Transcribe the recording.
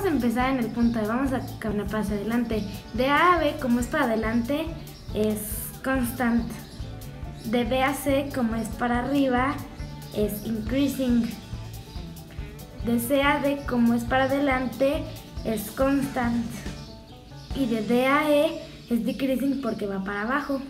vamos a empezar en el punto de vamos a caminar para hacia adelante. De A a B, como es para adelante, es constant. De B a C, como es para arriba, es increasing. De C a D, como es para adelante, es constant. Y de D a E es decreasing porque va para abajo.